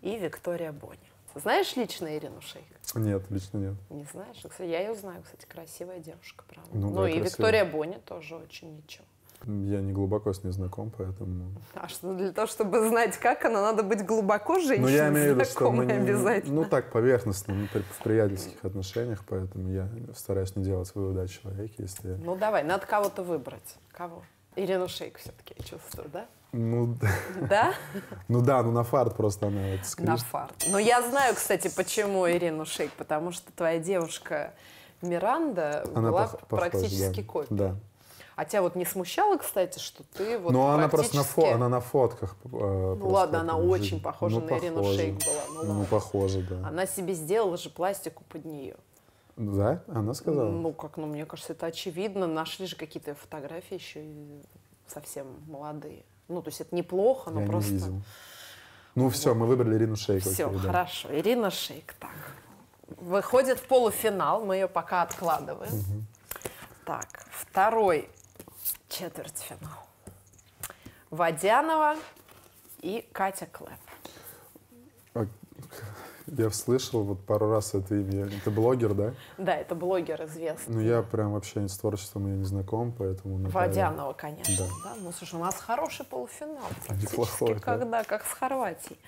и Виктория Бони. Знаешь лично Ирину Шейк? Нет, лично нет. Не знаешь? Кстати, я ее знаю, кстати, красивая девушка, правда. Ну Ну, да, и красивая. Виктория Бони тоже очень ничего. Я не глубоко с ней знаком, поэтому... А что для того, чтобы знать, как она, надо быть глубоко женщиной, Ну, я имею в виду, что мы не- обязательно. Ну, так, поверхностно, при- в приятельских отношениях, поэтому я стараюсь не делать выводы о человеке, если... Ну давай, надо кого-то выбрать. Кого? Ирину Шейк все-таки, я чувствую, да? Ну, Да? ну да, ну на фарт просто она вот На фарт. Но я знаю, кстати, почему Ирину Шейк, потому что твоя девушка Миранда Она была пох- похожа, практически да. Да. А тебя вот не смущало, кстати, что ты вот Но она просто на, фо... практически- она на фотках. э, просто ладно, она там очень жизнь. похожа Ну, на Ирину похожа. Шейк была, ну Ну, ладно. похоже, да. Она себе сделала же пластику под нее. Да? Она сказала? Ну, как, ну, мне кажется, это очевидно. Нашли же какие-то фотографии еще совсем молодые. Ну, то есть это неплохо, но Я просто... не видел. Ну все, мы выбрали Ирину Шейк. Все, окей, да. хорошо. Ирина Шейк, так. Выходит в полуфинал, мы ее пока откладываем. Так, второй четвертьфинал. Водянова и Катя Клэп. А, Я слышал вот пару раз это имя. Это блогер, да? Да, это блогер известный. Ну я прям вообще с творчеством я не знаком, поэтому... Наталья- Водянова, конечно, Да. да. Ну, слушай, у нас хороший полуфинал. Практически Неплохой, да. когда, как с Хорватией.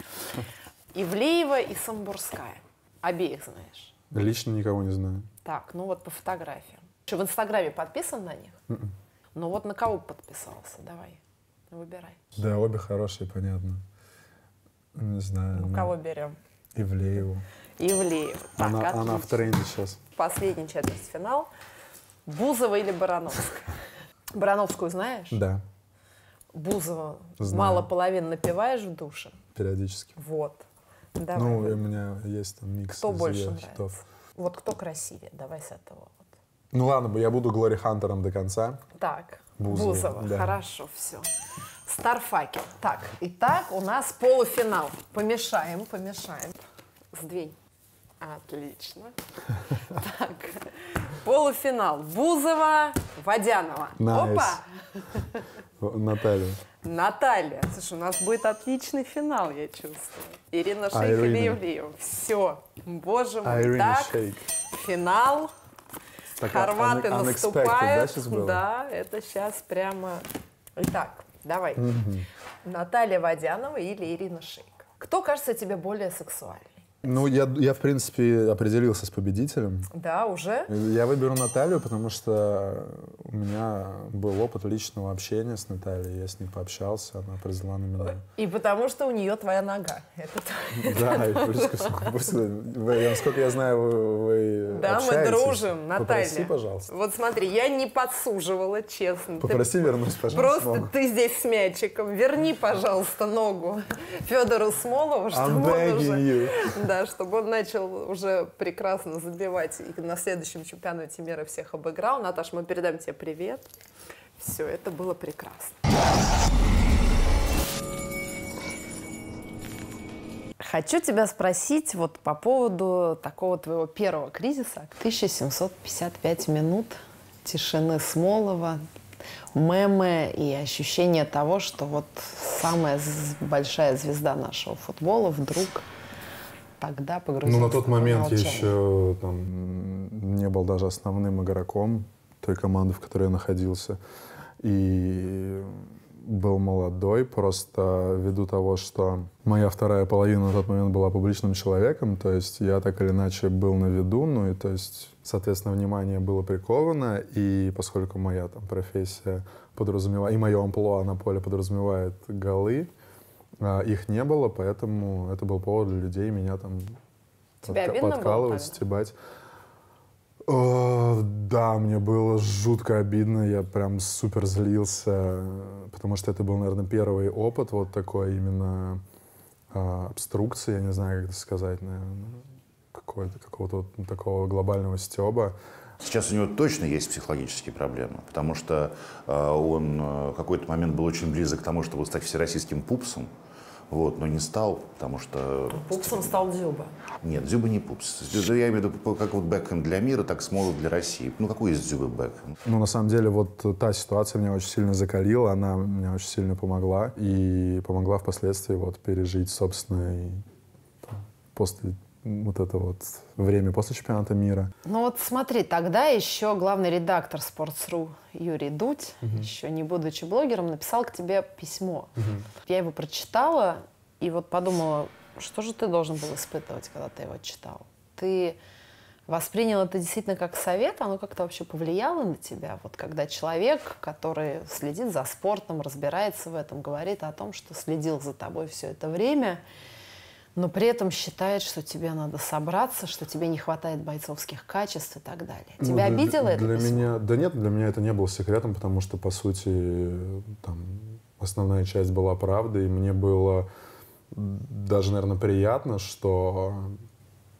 Ивлеева и Самбурская. Обеих знаешь. Лично никого не знаю. Так, ну вот по фотографиям. Что, в Инстаграме подписан на них? Мгм. Ну вот на кого подписался? Давай, выбирай. Да, обе хорошие, понятно. Не знаю. Ну, ну, кого берем? Ивлееву. Ивлеева. Так, Она, она в тренде сейчас. Последний четвертьфинал. Бузова или Барановская? Барановскую знаешь? Да, Бузова Знаю. мало половин напиваешь в душе? периодически. Вот. Давай. ну, у меня есть там микс Кто из больше нравится? хитов. Вот кто красивее? Давай с этого. Ну ладно, я буду Глори Хантером до конца. Так, Бузова, Бузова. да. Хорошо, все. Starfucker. Так, итак, у нас полуфинал. Помешаем, помешаем. Сдвинь. Отлично. Так, полуфинал. Бузова, Водянова. Nice. Опа! Наталья. Наталья. Слушай, у нас будет отличный финал, я чувствую. Ирина А. Ивлеева. Все. Боже мой. Ирина так, Шейк. финал. Так, а- Хорваты un- наступают. да? Да, это сейчас прямо... Итак, давай. Наталья Водянова или Ирина Шейк. Кто кажется тебе более сексуальной? Ну, я, я, в принципе, определился с победителем. Да, уже? Я выберу Наталью, потому что у меня был опыт личного общения с Натальей. Я с ней пообщался, она произвела на меня. И потому что у нее твоя нога. Это Да, и плюс насколько я знаю, вы, Да, мы дружим, Наталья. Попроси, пожалуйста. Вот смотри, я не подсуживала, честно. Попроси вернуть, пожалуйста. Просто ты здесь с мячиком. Верни, пожалуйста, ногу Федору Смолову, чтобы он уже. Да, чтобы он начал уже прекрасно забивать и на следующем чемпионате мира всех обыграл. Наташ, мы передаем тебе привет. Все, это было прекрасно. Хочу тебя спросить вот по поводу такого твоего первого кризиса. 1755 минут тишины Смолова, мемы и ощущение того, что вот самая большая звезда нашего футбола вдруг тогда погрузилась Ну, на тот момент я еще там, не был даже основным игроком той команды, в которой я находился. И был молодой, просто ввиду того, что моя вторая половина на тот момент была публичным человеком, то есть я так или иначе был на виду, ну и то есть, соответственно, внимание было приковано, и поскольку моя там профессия подразумевает, и мое амплуа на поле подразумевает голы, а, их не было, поэтому это был повод для людей меня там Тебе подка- обидно было подкалывать, тогда? стебать. Э, Да, мне было жутко обидно, я прям супер злился, потому что это был, наверное, первый опыт вот такой именно а, обструкции, я не знаю, как это сказать, наверное, какой-то, какого-то вот такого глобального стеба. Сейчас у него точно есть психологические проблемы, потому что э, он э, в какой-то момент был очень близок к тому, чтобы стать всероссийским пупсом, вот, но не стал, потому что... Пупсом стал Дзюба. Нет, Дзюба не пупс. Дзюба, Я имею в виду, как вот Бекхэм для мира, так Смолов для России. Ну, какой из Дзюбы Бекхэм? Ну, на самом деле, вот та ситуация меня очень сильно закалила, она мне очень сильно помогла. И помогла впоследствии вот пережить, собственно, и там, после вот это вот время после чемпионата мира. Ну вот смотри, тогда еще главный редактор Sports.ru Юрий Дудь, еще не будучи блогером, написал к тебе письмо. Я его прочитала и вот подумала, что же ты должен был испытывать, когда ты его читал? Ты воспринял это действительно как совет, оно как-то вообще повлияло на тебя? Вот когда человек, который следит за спортом, разбирается в этом, говорит о том, что следил за тобой все это время, но при этом считает, что тебе надо собраться, что тебе не хватает бойцовских качеств и так далее. Ну, Тебя для- обидело это для письмо? меня, Да нет, для меня это не было секретом, потому что, по сути, там, основная часть была правдой, и мне было даже, наверное, приятно, что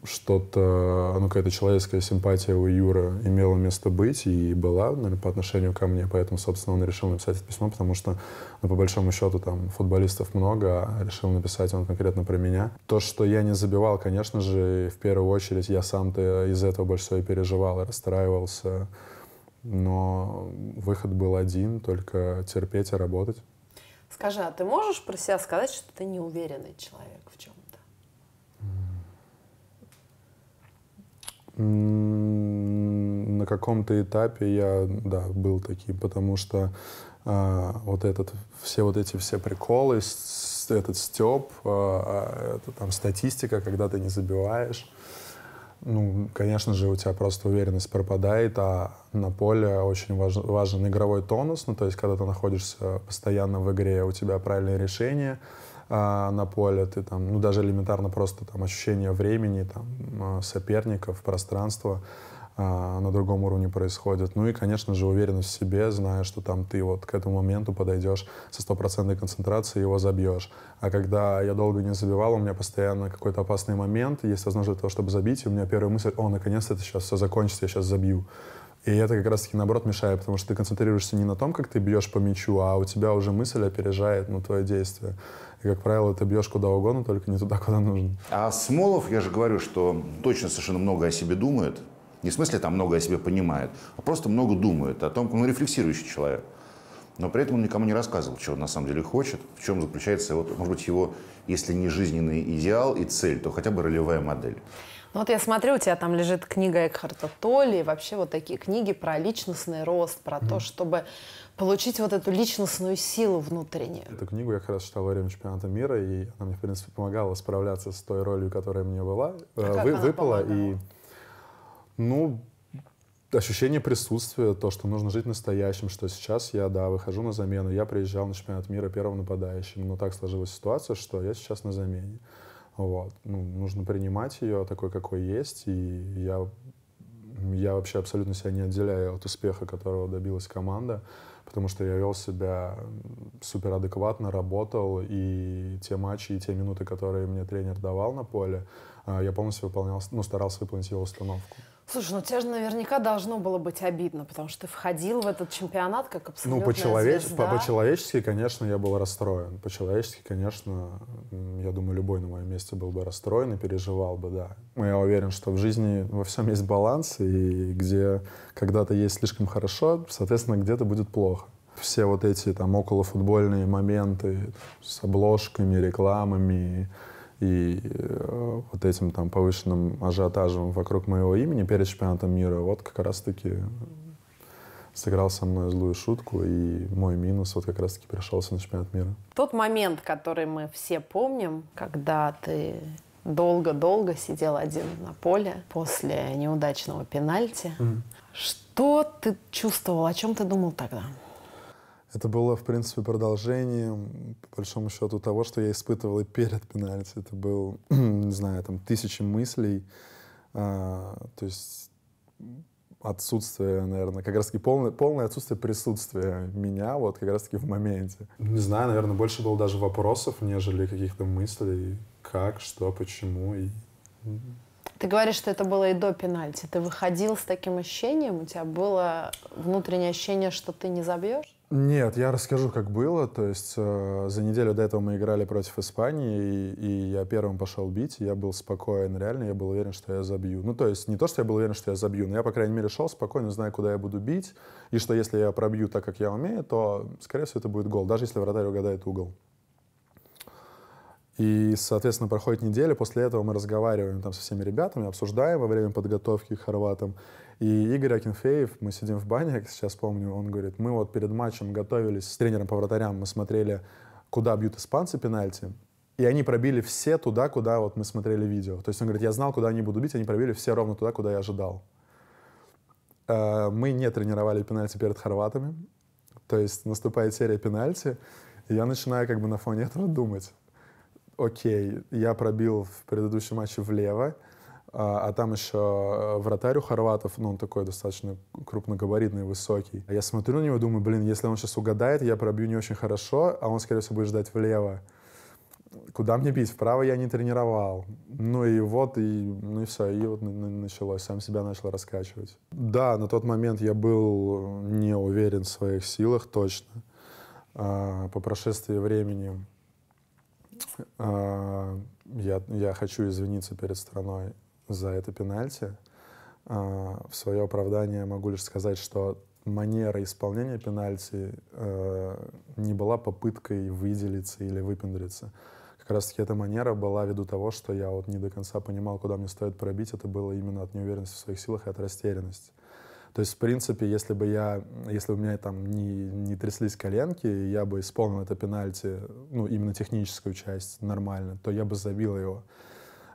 что-то, ну, какая-то человеческая симпатия у Юры имела место быть и была, наверное, по отношению ко мне, поэтому, собственно, он решил написать это письмо, потому что, ну, по большому счету, там, футболистов много, а решил написать он конкретно про меня. То, что я не забивал, конечно же, в первую очередь, я сам-то из-за этого больше всего и переживал, и расстраивался, но выход был один, только терпеть и работать. Скажи, а ты можешь про себя сказать, что ты неуверенный человек На каком-то этапе я, да, был таким, потому что а, вот этот, все вот эти все приколы, с- этот степ, а, это там статистика, когда ты не забиваешь, ну, конечно же, у тебя просто уверенность пропадает, а на поле очень важ- важен игровой тонус, ну, то есть, когда ты находишься постоянно в игре, у тебя правильные решения а, на поле, ты там, ну, даже элементарно просто там ощущение времени, там, а, соперников, пространства а, на другом уровне происходит. Ну и, конечно же, уверенность в себе, зная, что там ты вот к этому моменту подойдешь со стопроцентной концентрацией его забьешь. А когда я долго не забивал, у меня постоянно какой-то опасный момент, есть возможность того, чтобы забить, и у меня первая мысль, о, наконец-то это сейчас все закончится, я сейчас забью. И это как раз-таки, наоборот, мешает, потому что ты концентрируешься не на том, как ты бьешь по мячу, а у тебя уже мысль опережает ну, твое действие. И, как правило, ты бьешь куда угодно, только не туда, куда нужно. А Смолов, я же говорю, что точно совершенно много о себе думает. Не в смысле там много о себе понимает, а просто много думает о том, он рефлексирующий человек. Но при этом он никому не рассказывал, чего он на самом деле хочет, в чем заключается, вот, может быть, его, если не жизненный идеал и цель, то хотя бы ролевая модель. Ну вот я смотрю, у тебя там лежит книга Экхарта Толли, и вообще вот такие книги про личностный рост, про mm. то, чтобы получить вот эту личностную силу внутреннюю. Эту книгу я как раз читал во время чемпионата мира, и она мне, в принципе, помогала справляться с той ролью, которая мне была, а э, вы, выпала. Помогала? И, ну, ощущение присутствия, то, что нужно жить настоящим, что сейчас я, да, выхожу на замену. Я приезжал на чемпионат мира первым нападающим, но так сложилась ситуация, что я сейчас на замене. Вот. Ну, нужно принимать ее такой, какой есть, и я, я вообще абсолютно себя не отделяю от успеха, которого добилась команда, потому что я вел себя супер адекватно, работал, и те матчи, и те минуты, которые мне тренер давал на поле, а, я полностью выполнял, ну, старался выполнить его установку. Слушай, ну тебе же наверняка должно было быть обидно, потому что ты входил в этот чемпионат как абсолютно Ну, по-человеч... звезда. по-человечески, конечно, я был расстроен. По-человечески, конечно, я думаю, любой на моем месте был бы расстроен и переживал бы, да. Но я уверен, что в жизни во всем есть баланс, и где когда-то есть слишком хорошо, соответственно, где-то будет плохо. Все вот эти там околофутбольные моменты с обложками, рекламами, и э, вот этим там повышенным ажиотажем вокруг моего имени перед чемпионатом мира, вот как раз-таки сыграл со мной злую шутку, и мой минус вот как раз-таки пришелся на чемпионат мира. Тот момент, который мы все помним, когда ты долго-долго сидел один на поле после неудачного пенальти. Mm. Что ты чувствовал, о чем ты думал тогда? Это было, в принципе, продолжением, по большому счету, того, что я испытывал и перед пенальти. Это был, не знаю, там, тысячи мыслей. А, то есть отсутствие, наверное, как раз-таки полное, полное отсутствие присутствия меня вот как раз-таки в моменте. Не знаю, наверное, больше было даже вопросов, нежели каких-то мыслей, как, что, почему. И... Ты говоришь, что это было и до пенальти. Ты выходил с таким ощущением, у тебя было внутреннее ощущение, что ты не забьешь? Нет, я расскажу, как было. То есть э, за неделю до этого мы играли против Испании, и, и я первым пошел бить, я был спокоен, реально, я был уверен, что я забью. Ну, то есть не то, что я был уверен, что я забью, но я, по крайней мере, шел спокойно, зная, куда я буду бить, и что если я пробью так, как я умею, то, скорее всего, это будет гол, даже если вратарь угадает угол. И, соответственно, проходит неделя, после этого мы разговариваем там со всеми ребятами, обсуждаем во время подготовки к хорватам. И Игорь Акинфеев, мы сидим в бане, как сейчас помню, он говорит, мы вот перед матчем готовились с тренером по вратарям, мы смотрели, куда бьют испанцы пенальти, и они пробили все туда, куда вот мы смотрели видео. То есть он говорит, я знал, куда они будут бить, они пробили все ровно туда, куда я ожидал. Э, мы не тренировали пенальти перед хорватами, то есть наступает серия пенальти, и я начинаю как бы на фоне этого думать, окей, я пробил в предыдущем матче влево, а, а там еще э, вратарь у хорватов, ну, он такой достаточно крупногабаритный, высокий. Я смотрю на него думаю, блин, если он сейчас угадает, я пробью не очень хорошо, а он, скорее всего, будет ждать влево. Куда мне бить? Вправо я не тренировал. Ну и вот, и, ну и все, и вот началось, сам себя начал раскачивать. Да, на тот момент я был не уверен в своих силах точно. А, по прошествии времени а, я, я хочу извиниться перед страной за это пенальти. А, в свое оправдание могу лишь сказать, что манера исполнения пенальти э, не была попыткой выделиться или выпендриться. Как раз таки эта манера была ввиду того, что я вот не до конца понимал, куда мне стоит пробить. Это было именно от неуверенности в своих силах и от растерянности. То есть, в принципе, если бы я, если бы у меня там не, не тряслись коленки, я бы исполнил это пенальти, ну, именно техническую часть нормально, то я бы забил его.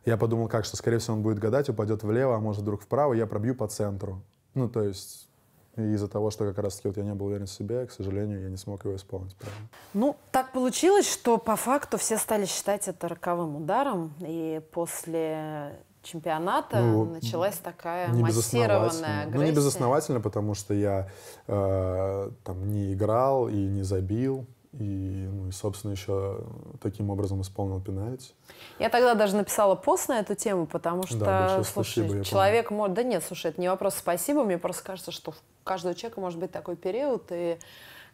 Я подумал, как, что, скорее всего, он будет гадать, упадет влево, а может, вдруг вправо, я пробью по центру. Ну, то есть из-за того, что как раз-таки вот я не был уверен в себе, к сожалению, я не смог его исполнить. Правильно. Ну, так получилось, что по факту все стали считать это роковым ударом, и после чемпионата ну, началась такая массированная агрессия. Ну, не безосновательно, потому что я э, там не играл и не забил. И, ну, и, собственно, еще таким образом исполнил пенальти. Я тогда даже написала пост на эту тему, потому что, да, слушай, спасибо, человек может... Да нет, слушай, это не вопрос спасибо, мне просто кажется, что у каждого человека может быть такой период, и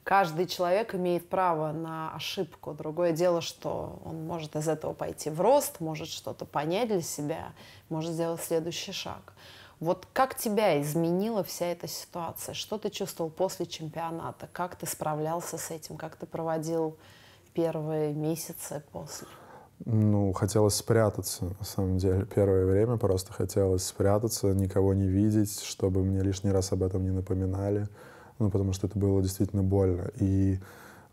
каждый человек имеет право на ошибку. Другое дело, что он может из этого пойти в рост, может что-то понять для себя, может сделать следующий шаг. Вот как тебя изменила вся эта ситуация? Что ты чувствовал после чемпионата? Как ты справлялся с этим? Как ты проводил первые месяцы после? Ну, хотелось спрятаться, на самом деле. Первое время просто хотелось спрятаться, никого не видеть, чтобы мне лишний раз об этом не напоминали. Ну, потому что это было действительно больно. И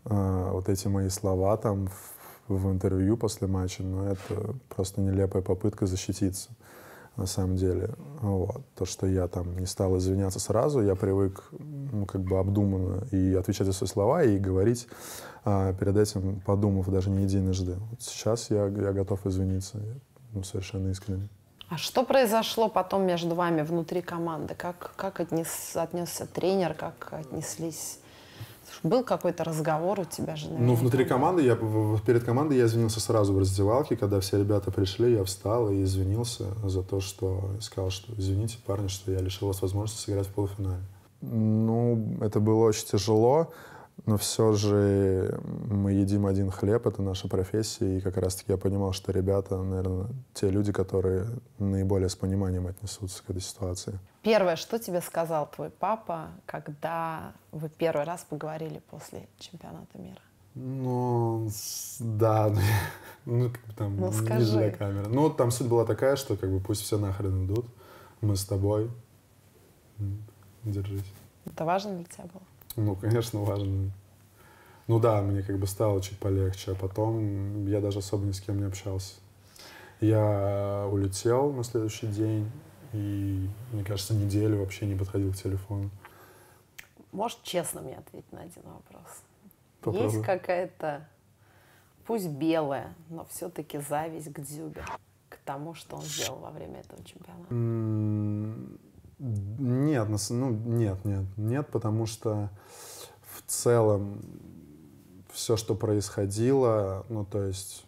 э, вот эти мои слова там в, в интервью после матча, ну, это просто нелепая попытка защититься на самом деле. Вот. То, что я там не стал извиняться сразу, я привык ну, как бы обдуманно и отвечать за свои слова, и говорить а, перед этим, подумав даже не единожды. Вот сейчас я, я готов извиниться ну, совершенно искренне. А что произошло потом между вами внутри команды? Как, как отнес, отнесся тренер, как отнеслись был какой-то разговор у тебя же? Наверное, ну, внутри команды, я, перед командой я извинился сразу в раздевалке. Когда все ребята пришли, я встал и извинился за то, что сказал, что извините, парни, что я лишил вас возможности сыграть в полуфинале. Ну, это было очень тяжело. Но все же мы едим один хлеб, это наша профессия, и как раз-таки я понимал, что ребята, наверное, те люди, которые наиболее с пониманием отнесутся к этой ситуации. Первое, что тебе сказал твой папа, когда вы первый раз поговорили после чемпионата мира? Ну, да, ну, как бы там, ну, скажи. камера. Ну, там суть была такая, что как бы пусть все нахрен идут, мы с тобой, держись. Это важно для тебя было? Ну, конечно, важно. Ну да, мне как бы стало чуть полегче, а потом я даже особо ни с кем не общался. Я улетел на следующий день, и, мне кажется, неделю вообще не подходил к телефону. Можешь честно мне ответить на один вопрос? Попробуй. Есть какая-то, пусть белая, но все-таки зависть к Дзюбе, к тому, что он сделал во время этого чемпионата? Нет, ну, нет, нет, нет, потому что в целом все, что происходило, ну, то есть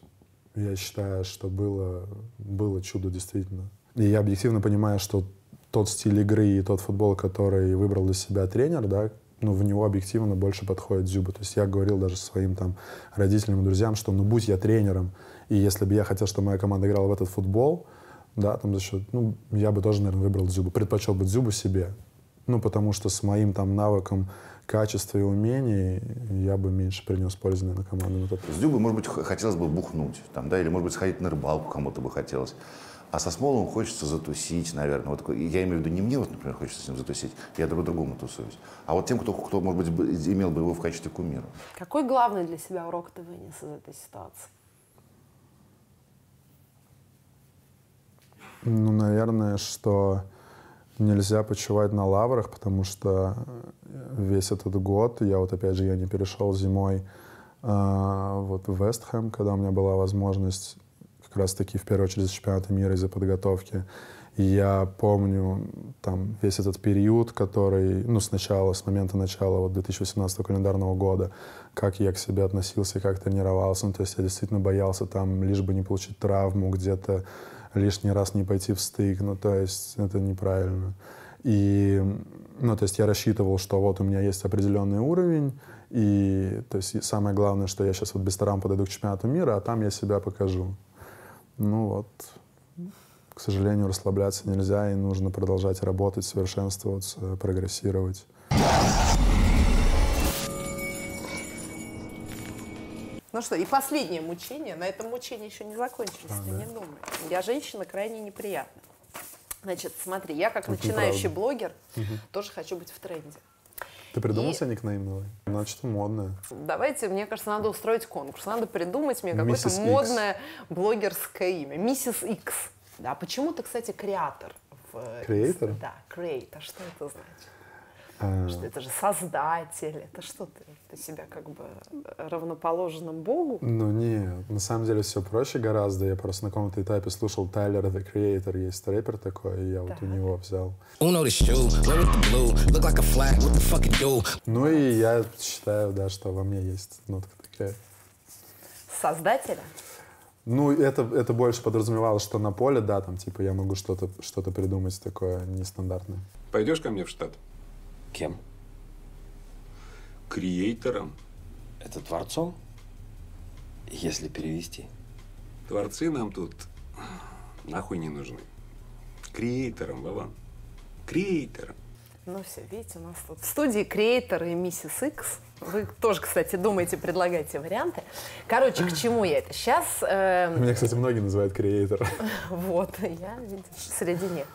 я считаю, что было, было чудо действительно. И я объективно понимаю, что тот стиль игры и тот футбол, который выбрал для себя тренер, да, ну, в него объективно больше подходит Дзюба. То есть я говорил даже своим там родителям и друзьям, что ну, будь я тренером, и если бы я хотел, чтобы моя команда играла в этот футбол, да, там за счет, ну, я бы тоже, наверное, выбрал Дзюбу, предпочел бы Дзюбу себе, ну, потому что с моим там навыком, качества и умений я бы меньше принес пользы, наверное, команде на тот С Дзюбой, может быть, хотелось бы бухнуть, там, да, или, может быть, сходить на рыбалку кому-то бы хотелось. А со Смоловым хочется затусить, наверное. Вот я имею в виду не мне, вот, например, хочется с ним затусить, я друг другому тусуюсь. А вот тем, кто, кто, может быть, имел бы его в качестве кумира. Какой главный для себя урок ты вынес из этой ситуации? Ну, наверное, что нельзя почивать на лаврах, потому что весь этот год, я вот опять же, я не перешел зимой э, вот в Вестхэм, когда у меня была возможность как раз-таки в первую очередь из чемпионата мира из-за подготовки. Я помню там весь этот период, который, ну, сначала, с момента начала вот 2018 календарного года, как я к себе относился, как тренировался. Ну, то есть я действительно боялся там, лишь бы не получить травму, где-то лишний раз не пойти в стык, ну, то есть это неправильно. И, ну, то есть я рассчитывал, что вот у меня есть определенный уровень, и, то есть самое главное, что я сейчас вот без травм подойду к чемпионату мира, а там я себя покажу. Ну вот, к сожалению, расслабляться нельзя, и нужно продолжать работать, совершенствоваться, прогрессировать. Ну что, и последнее мучение. На этом мучение еще не закончились, а, ты да? не думай. Я женщина крайне неприятная. Значит, смотри, я как Это начинающий неправда. блогер угу. тоже хочу быть в тренде. Ты придумал и... себе никнейм новый? Значит, модное. Давайте, мне кажется, надо устроить конкурс. Надо придумать мне какое-то модное блогерское имя. Миссис Икс. Да, почему ты, кстати, креатор? Креатор? Да, креатор. Что это значит? А... Что это же создатель, это что ты? Ты себя как бы равноположенным Богу? Ну нет, на самом деле все проще гораздо. Я просто на каком-то этапе слушал Тайлер The Creator, есть рэпер такой, и я вот у него взял. Ну и я считаю, да, что во мне есть нотка такая. Создателя? Ну, это, это больше подразумевалось, что на поле, да, там, типа, я могу что-то что придумать такое нестандартное. Пойдешь ко мне в штат? Кем? Креатором. Это творцом? Если перевести. Творцы нам тут нахуй не нужны. Креатором, Вован. Креатором. Ну все, видите, у нас тут в студии креатор и миссис Икс. Вы тоже, кстати, думаете, предлагаете варианты. Короче, к чему я это? Сейчас... э, Меня, кстати, многие называют креатор. Вот, я, видишь, среди них.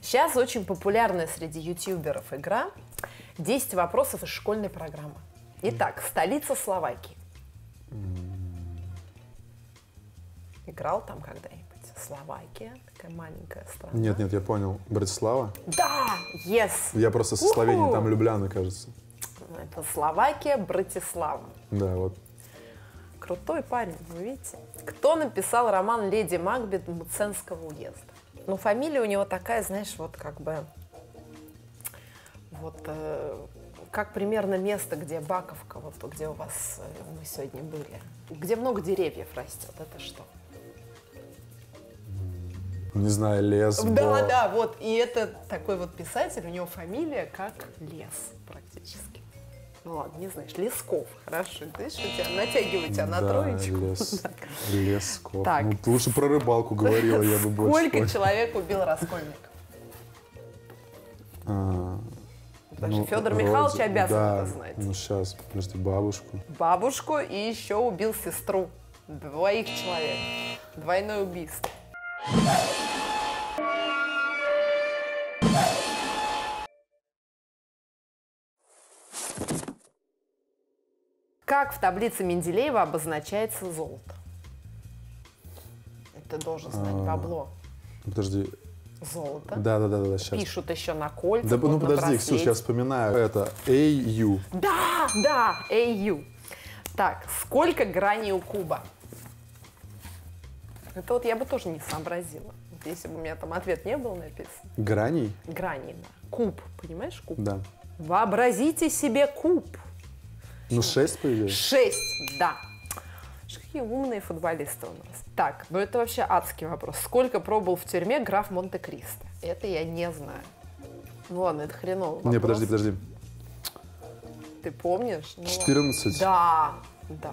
Сейчас очень популярная среди ютуберов игра «10 вопросов из школьной программы». Итак, столица Словакии. Играл там когда-нибудь? Словакия, такая маленькая страна. Нет, нет, я понял. Братислава? Да, yes. Я просто со! Словении, там Любляна, кажется. Это Словакия, Братислава. Да, вот. Крутой парень, вы видите? Кто написал роман «Леди Макбет» Муценского уезда? Ну, фамилия у него такая, знаешь, вот как бы... Вот э, как примерно место, где Баковка, вот где у вас э, мы сегодня были. Где много деревьев растет. Это что? Не знаю, лес, Да, Бо. да, вот. И это такой вот писатель, у него фамилия как лес практически. Ну ладно, не знаешь, Лесков, хорошо. Видишь, у тебя натягиваю тебя на Да, троечку. лес. Лесков. Так. Ну, ты лучше про рыбалку говорила, я бы больше Сколько человек убил Раскольников? А, Даже ну, Федор вроде- Михайлович обязан да, это знать. Ну, сейчас, подожди, бабушку. Бабушку и еще убил сестру. Двоих человек. Двойное убийство. Как в таблице Менделеева обозначается золото? Это должен знать А, бабло. Подожди. Золото. Да, да, да, да, сейчас. Пишут еще на кольца. Да, вот ну подожди, Ксюш, браслете. я вспоминаю. Это AU. Да, да, AU. Так, сколько граней у куба? Это вот я бы тоже не сообразила. Вот если бы у меня там ответ не был написан. Граней? Грани, да. Куб, понимаешь, куб? Да. Вообразите себе куб. Ну, 6, по идее. Шесть, да. Какие умные футболисты у нас. Так, ну это вообще адский вопрос. Сколько пробыл в тюрьме граф Монте-Кристо? Это я не знаю. Ну ладно, это хреново. Не, подожди, подожди. Ты помнишь? Ну, ладно. 14? Да, да.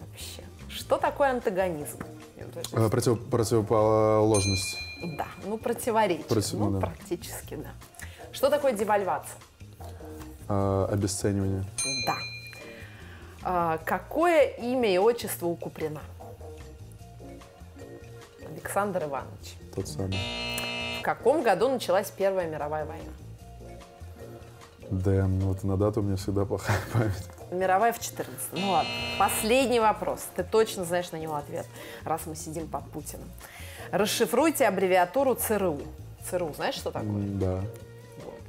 Вообще. Что такое антагонизм? Э, против- противоположность. Да, ну противоречие. Против- ну, да. практически, да. Что такое девальвация? Э, обесценивание. Да. А, какое имя и отчество у Куприна? Александр Иванович. Тот самый. В каком году началась Первая мировая война? Дэн, ну вот на дату у меня всегда плохая память. Мировая в 14. Ну ладно. Последний вопрос. Ты точно знаешь на него ответ, раз мы сидим под Путиным. Расшифруйте аббревиатуру ЦРУ. ЦРУ, знаешь, что такое? Да.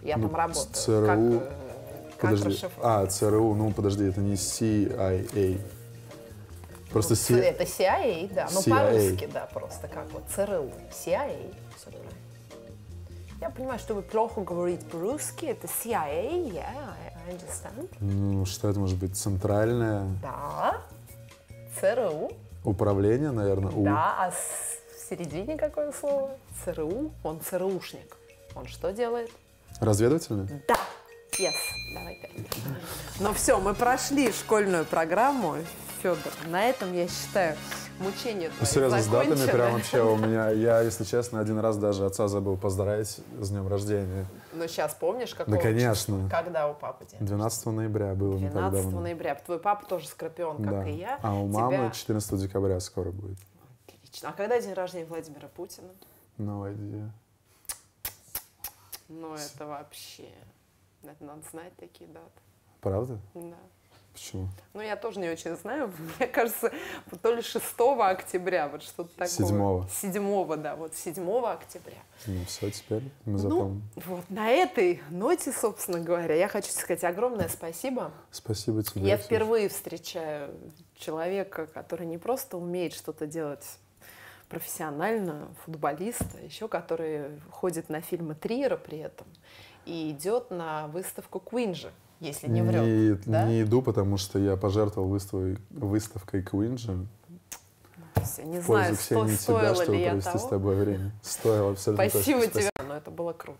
Я Ну, там работаю. ЦРУ. Как, э, как Подожди. А, ЦРУ, ну подожди, это не CIA. Просто Ц- C... Это CIA, да. Ну, по-русски, да, просто как вот ЦРУ. CIA, все правильно. Я понимаю, что вы плохо говорите по-русски. Это CIA, yeah, I understand. Ну, что это может быть? Центральное Да. ЦРУ. управление, наверное? У. Да, а в середине какое слово? ЦРУ. Он ЦРУшник. Он что делает? Разведывательное? Да. Yes. Давай пять. Ну все, мы прошли школьную программу. Федор, на этом, я считаю, мучение твои Серьезно, с датами прям вообще у меня... Я, если честно, один раз даже отца забыл поздравить с днем рождения. Ну, сейчас помнишь, какого Да, конечно. Когда у папы день? 12 ноября было не так 12 давно. ноября. Твой папа тоже скорпион, как Да. и я. А у Тебя- мамы 14 декабря скоро будет. Отлично. А когда день рождения Владимира Путина? No idea. Ну, это вообще... Это надо знать такие даты. Правда? Да. Почему? Ну, я тоже не очень знаю. Мне кажется, то ли 6 октября, вот что-то такое. Седьмого. 7, да, вот 7 октября. Ну все, теперь мы Ну, запомним. вот на этой ноте, собственно говоря, я хочу сказать огромное спасибо. Спасибо тебе. Я Ксюш. впервые встречаю человека, который не просто умеет что-то делать профессионально, футболиста, еще который ходит на фильмы Триера при этом и идет на выставку Куинджи, если не врет. Не, да? не иду, потому что я пожертвовал выставой, выставкой Куинджи. Всё, Не знаю, сто, тебя, стоило чтобы ли я провести того. с тобой время. Стоило абсолютно Спасибо точно. тебе, но это было круто.